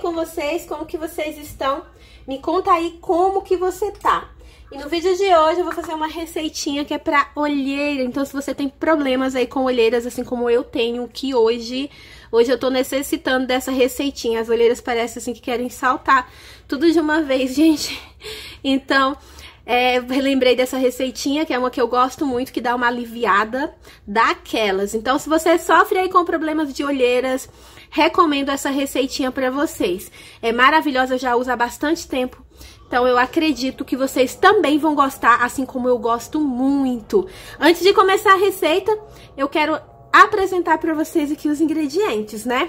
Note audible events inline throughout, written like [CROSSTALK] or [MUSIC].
com vocês? Como que vocês estão? Me conta aí como que você tá. E no vídeo de hoje eu vou fazer uma receitinha que é pra olheira. Então se você tem problemas aí com olheiras, assim como eu tenho, que hoje... Hoje eu tô necessitando dessa receitinha. As olheiras parecem assim que querem saltar tudo de uma vez, [LAUGHS] gente. Então, é, lembrei dessa receitinha, que é uma que eu gosto muito, que dá uma aliviada daquelas. Então, se você sofre aí com problemas de olheiras, recomendo essa receitinha para vocês. É maravilhosa, já uso há bastante tempo. Então, eu acredito que vocês também vão gostar, assim como eu gosto muito. Antes de começar a receita, eu quero apresentar para vocês aqui os ingredientes, né?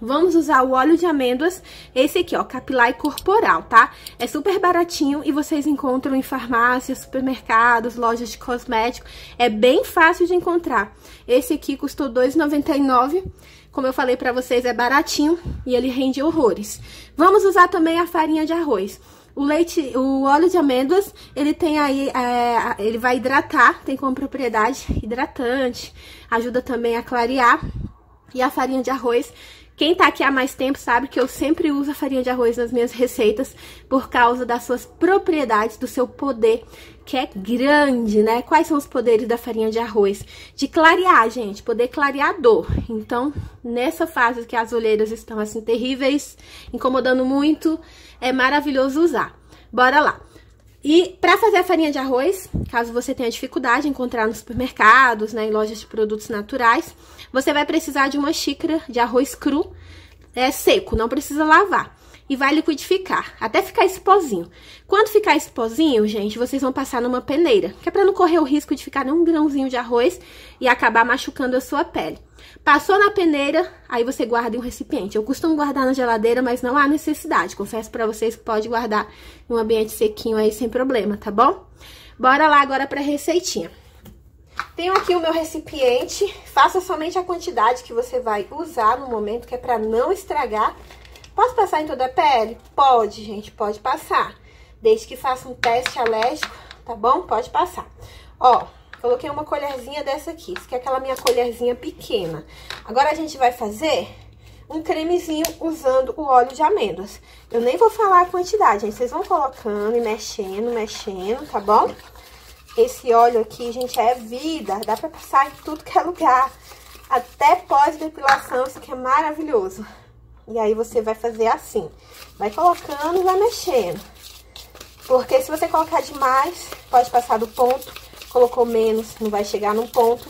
Vamos usar o óleo de amêndoas, esse aqui, ó, capilar e corporal, tá? É super baratinho e vocês encontram em farmácias, supermercados, lojas de cosmético. É bem fácil de encontrar. Esse aqui custou R$2,99. Como eu falei pra vocês, é baratinho e ele rende horrores. Vamos usar também a farinha de arroz. O leite, o óleo de amêndoas, ele tem aí, é, ele vai hidratar, tem como propriedade hidratante, ajuda também a clarear. E a farinha de arroz quem tá aqui há mais tempo sabe que eu sempre uso a farinha de arroz nas minhas receitas por causa das suas propriedades, do seu poder, que é grande, né? Quais são os poderes da farinha de arroz? De clarear, gente, poder clareador. Então, nessa fase que as olheiras estão assim terríveis, incomodando muito, é maravilhoso usar. Bora lá. E para fazer a farinha de arroz, caso você tenha dificuldade em encontrar nos supermercados, né, em lojas de produtos naturais, você vai precisar de uma xícara de arroz cru, é seco, não precisa lavar. E vai liquidificar, até ficar esse pozinho. Quando ficar esse pozinho, gente, vocês vão passar numa peneira, que é para não correr o risco de ficar num grãozinho de arroz e acabar machucando a sua pele. Passou na peneira, aí você guarda em um recipiente. Eu costumo guardar na geladeira, mas não há necessidade. Confesso para vocês que pode guardar em um ambiente sequinho aí sem problema, tá bom? Bora lá agora pra receitinha. Tenho aqui o meu recipiente, faça somente a quantidade que você vai usar no momento, que é pra não estragar. Posso passar em toda a pele? Pode, gente, pode passar. Desde que faça um teste alérgico, tá bom? Pode passar. Ó, coloquei uma colherzinha dessa aqui, isso que é aquela minha colherzinha pequena. Agora, a gente vai fazer um cremezinho usando o óleo de amêndoas. Eu nem vou falar a quantidade, gente. Vocês vão colocando e mexendo, mexendo, tá bom? Esse óleo aqui, gente, é vida. Dá pra passar em tudo que é lugar. Até pós-depilação, isso aqui é maravilhoso. E aí, você vai fazer assim. Vai colocando e vai mexendo. Porque se você colocar demais, pode passar do ponto. Colocou menos, não vai chegar no ponto.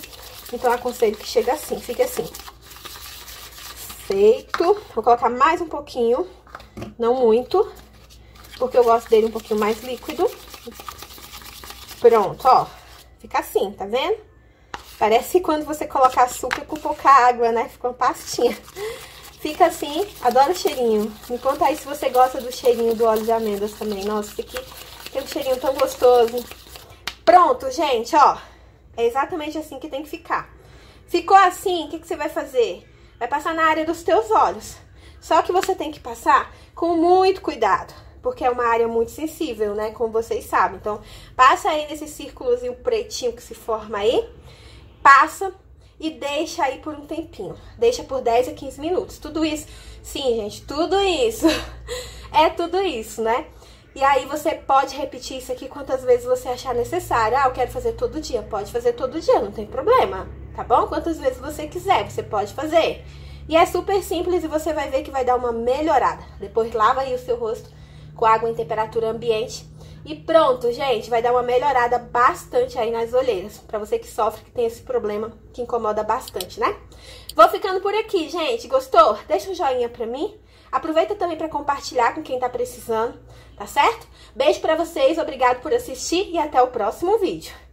Então, aconselho que chegue assim, fique assim. Feito. Vou colocar mais um pouquinho, não muito, porque eu gosto dele um pouquinho mais líquido. Pronto, ó. Fica assim, tá vendo? Parece quando você coloca açúcar com pouca água, né? Fica uma pastinha. Fica assim, adoro o cheirinho. Me conta aí se você gosta do cheirinho do óleo de amêndoas também. Nossa, esse aqui tem um cheirinho tão gostoso. Pronto, gente, ó. É exatamente assim que tem que ficar. Ficou assim, o que, que você vai fazer? Vai passar na área dos teus olhos. Só que você tem que passar com muito cuidado porque é uma área muito sensível, né? Como vocês sabem. Então, passa aí nesse círculozinho pretinho que se forma aí, passa e deixa aí por um tempinho. Deixa por 10 a 15 minutos. Tudo isso, sim, gente, tudo isso. [LAUGHS] é tudo isso, né? E aí você pode repetir isso aqui quantas vezes você achar necessário. Ah, eu quero fazer todo dia. Pode fazer todo dia, não tem problema, tá bom? Quantas vezes você quiser, você pode fazer. E é super simples e você vai ver que vai dar uma melhorada. Depois lava aí o seu rosto com água em temperatura ambiente. E pronto, gente, vai dar uma melhorada bastante aí nas olheiras. Pra você que sofre, que tem esse problema que incomoda bastante, né? Vou ficando por aqui, gente. Gostou? Deixa um joinha pra mim. Aproveita também para compartilhar com quem tá precisando, tá certo? Beijo pra vocês, obrigado por assistir e até o próximo vídeo.